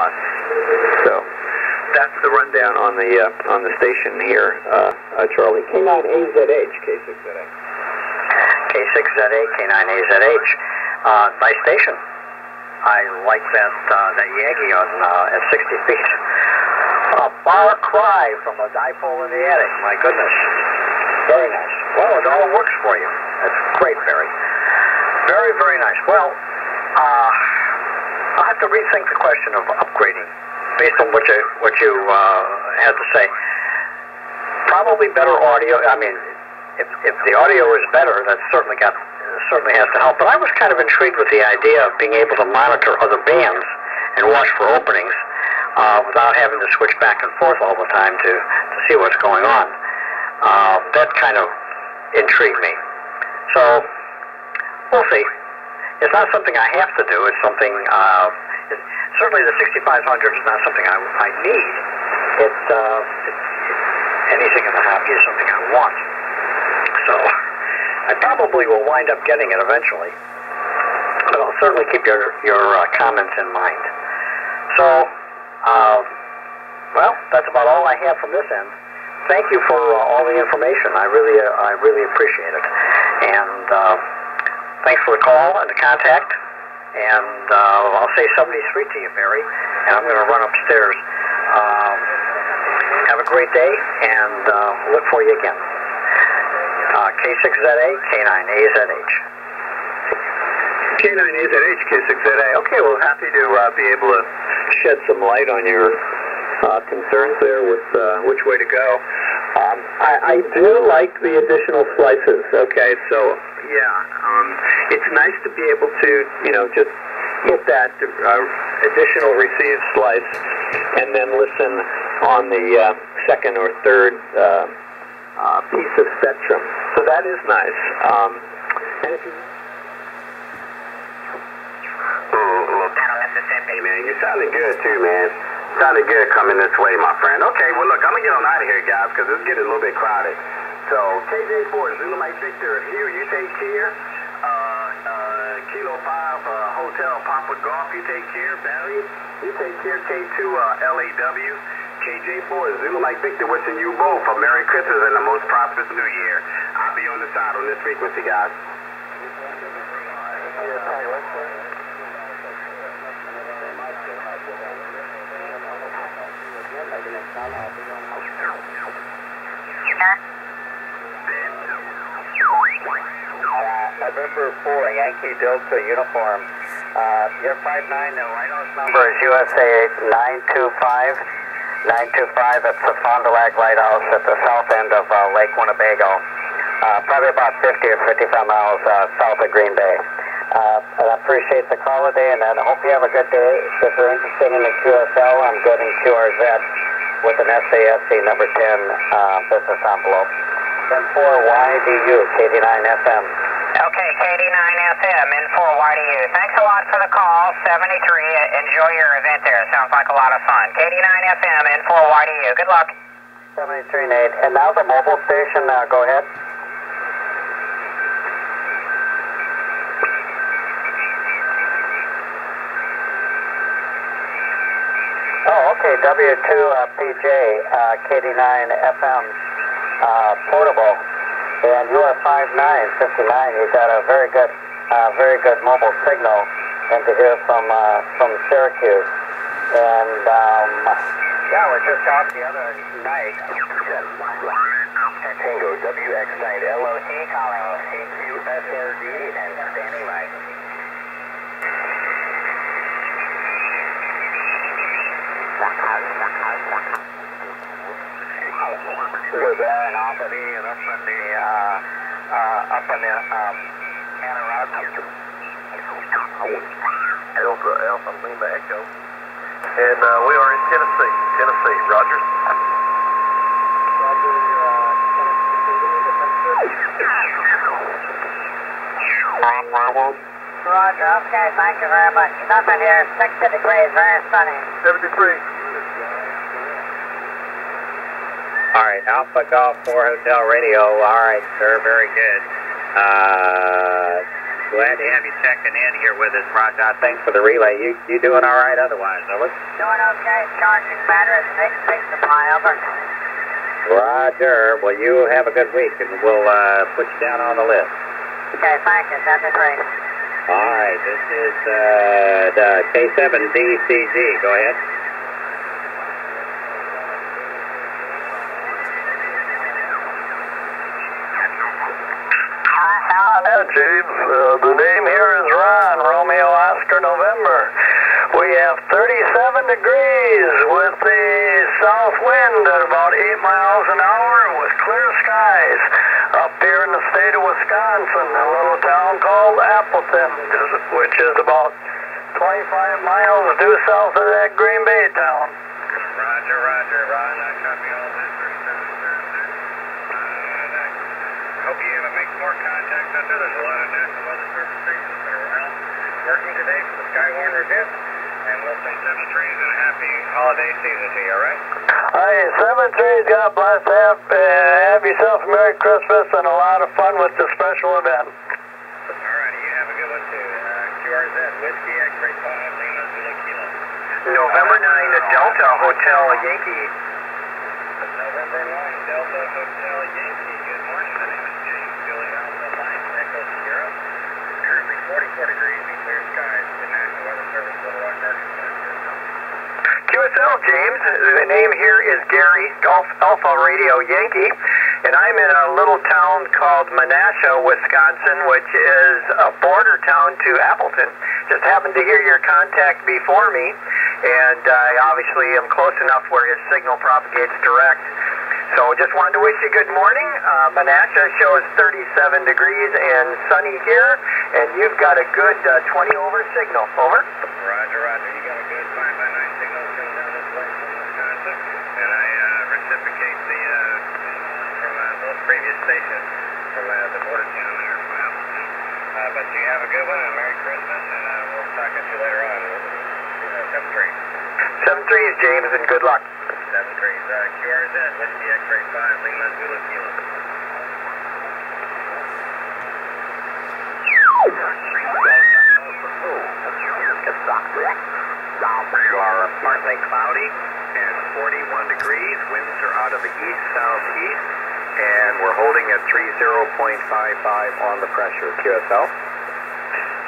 on. So that's the rundown on the uh, on the station here, uh, uh, Charlie. K9AZH, K6ZA. K6ZA, K9AZH. Uh, nice station. I like that uh, that Yagi on uh, at 60 feet. A far cry from a dipole in the attic. My goodness. Very nice. Well, it all works for you. That's great, Barry. Very, very nice. Well, uh, I'll have to rethink the question of upgrading based on what you what you uh, had to say. Probably better audio. I mean, if if the audio is better, that certainly got certainly has to help. But I was kind of intrigued with the idea of being able to monitor other bands and watch for openings uh, without having to switch back and forth all the time to to see what's going on. Uh, that kind of intrigued me. So we'll see. It's not something I have to do. It's something. Uh, it's, certainly, the 6500 is not something I, I need. It's, uh, it's anything in the hobby is something I want. So I probably will wind up getting it eventually. But I'll certainly keep your your uh, comments in mind. So, uh, well, that's about all I have from this end. Thank you for uh, all the information. I really, uh, I really appreciate it. And uh, thanks for the call and the contact. And uh, I'll say 73 to you, Barry. And I'm going to run upstairs. Um, have a great day, and uh, look for you again. Uh, K6ZA, K9AZH. K9AZH, K6ZA. Okay, well, happy to uh, be able to shed some light on your uh, concerns there with uh, which way to go. Um, I, I do like the additional slices. Okay, so yeah, um, it's nice to be able to, you know, just hit that uh, additional receive slice and then listen on the uh, second or third uh, uh, piece of spectrum. So that is nice. Um, and if you Hey man, you sounded good too, man. Sounded good coming this way, my friend. Okay, well look, I'm gonna get on out of here, guys, because it's getting a little bit crowded. So KJ4 Zulu Mike Victor, here you take care. Uh, uh, Kilo 5 uh, Hotel Papa Golf, you take care. Barry, you take care. K2 uh, LAW. KJ4 Zulu Mike Victor, wishing you both a Merry Christmas and the most prosperous New Year. I'll be on the side on this frequency, guys. November 4, Yankee Delta uniform. Uh, your 5-9, the White House number is USA 925. 925 at the Fond du Lac Lighthouse at the south end of uh, Lake Winnebago. Uh, probably about 50 or 55 miles uh, south of Green Bay. Uh, I appreciate the call today, and I hope you have a good day. If you're interested in the QSL, I'm good in QRZ with an SASE number 10 uh, business envelope. Then 4YDU, KD9 FM. Okay, KD9FM in 4YDU. Thanks a lot for the call. 73. Enjoy your event there. Sounds like a lot of fun. KD9FM in 4YDU. Good luck. 73 Nate. And now the mobile station, uh, go ahead. Oh, okay, W2 uh, uh, KD9 FM uh, portable. And you are 5959. You've got a very good, uh, very good mobile signal. And to hear from uh, from Syracuse. And um, yeah, we're just off the other night. Tango WX9 LOT calling CQSRD and standing by. We're there in Albany and up in the uh, uh, up in the um, Anarata. Alpha, Alpha Lima Echo. And uh, we are in Tennessee. Tennessee, Roger. Roger. Okay, thank you very much. Nothing here. 60 degrees. Very sunny. 73. All right, Alpha Golf 4 Hotel Radio. All right, sir, very good. Uh, Glad to have you checking in here with us, Roger. Thanks for the relay. You you doing all right otherwise, over? Doing okay. Charging battery, six six supply, over. Roger. Well, you have a good week, and we'll uh, put you down on the list. Okay, thank you. That'd be great. All right. This is uh, the K7DCG. Go ahead. James. Uh, the name here is Ron, Romeo Oscar November. We have 37 degrees with the south wind at about 8 miles an hour with clear skies up here in the state of Wisconsin, a little town called Appleton, which is about 25 miles due south of that Green Bay town. Roger, roger, Ron. I copy all this. Hope you ever make more contacts out there. There's a lot of National Weather Service stations that are around working today for the Skywarn event. And we'll say seven trees and a happy holiday season to you, all right? Hey, seven trees, God bless. Have, uh, have yourself a Merry Christmas and a lot of fun with the special event. All righty, you have a good one too. Uh, QRZ, Whiskey X-Ray 5, Lima Zulu Kilo. November 9 to Delta Hotel Yankee. November 9, Delta Hotel Yankee. Good morning. My name is James Billy Alpha Mike Echo Sierra. Currently 44 degrees and clear skies. The. QSL James, the name here is Gary, Golf Alpha Radio Yankee, and I'm in a little town called Menasha, Wisconsin, which is a border town to Appleton. Just happened to hear your contact before me, and I obviously am close enough where his signal propagates direct. So just wanted to wish you good morning. Uh, Menasha shows 37 degrees and sunny here, and you've got a good uh, 20 over signal. Over. Roger, Roger. You got a good 5 by 9 signal coming down this way from Wisconsin. And I uh, reciprocate the uh, from uh, the previous station from uh, the border town there Appleton. Uh, but you have a good one and Merry Christmas, and uh, we'll talk to you later on. Uh, 7 3. 7 3 is James, and good luck. 7 3 is uh, QRZ, Whiskey X-Ray 5, Lima Zulu Kilo. Partly cloudy and 41 degrees. Winds are out of the east southeast, and we're holding at 30.55 on the pressure. QSL.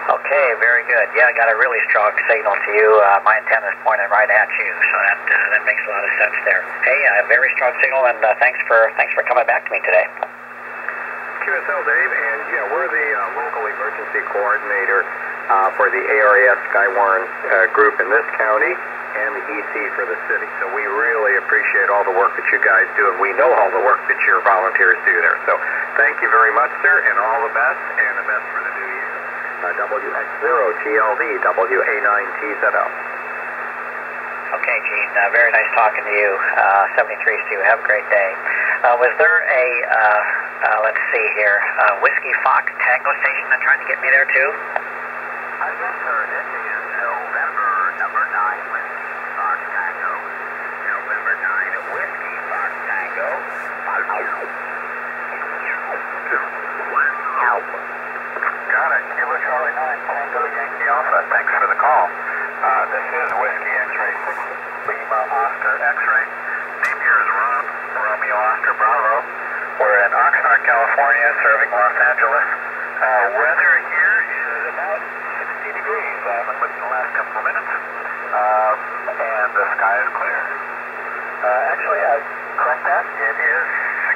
Okay, very good. Yeah, I got a really strong signal to you. Uh, my antenna's pointed right at you, so that uh, that makes a lot of sense there. Hey, a very strong signal, and uh, thanks for thanks for coming back to me today. QSL Dave, and yeah, we're the uh, local emergency coordinator uh, for the ARES Skywarn uh, group in this county and the EC for the city. So we really appreciate all the work that you guys do, and we know all the work that your volunteers do there. So thank you very much, sir, and all the best, and the best for the new year. Uh, WX0TLV, WA9TZL. Okay, Gene. Uh, very nice talking to you. Uh, 73 Stu. Have a great day. Uh, was there a uh, uh, let's see here, uh, Whiskey Fox Tango station that tried to get me there too? I guess, sir, this is November number 9, Whiskey Fox Tango. November 9, Whiskey Fox Tango. Got it. Kilo Charlie 9, Tango Yankee Alpha. Thanks for the call. Uh, this is Whiskey X-Ray 6, Lima Oscar X-Ray. Name here is Rob, Romeo Oscar Bravo. We're in Oxnard, California, serving Los Angeles. Uh, weather here is about 60 degrees. Uh, I've been looking the last couple of minutes. Um, and the sky is clear. Uh, actually, I correct that. It is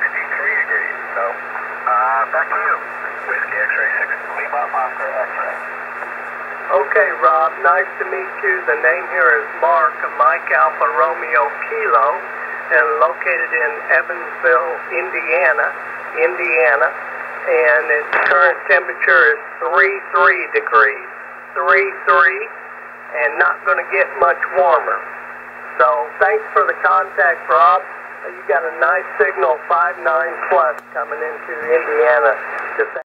63 degrees. So, uh, back to you. Whiskey X-ray 6, Lima Oscar X-ray. Okay, Rob, nice to meet you. The name here is Mark, Mike Alpha Romeo Kilo, and located in Evansville, Indiana, Indiana, and its current temperature is 33 degrees, 33, and not going to get much warmer. So thanks for the contact, Rob. You got a nice signal, 5.9 plus, coming into Indiana.